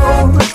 road.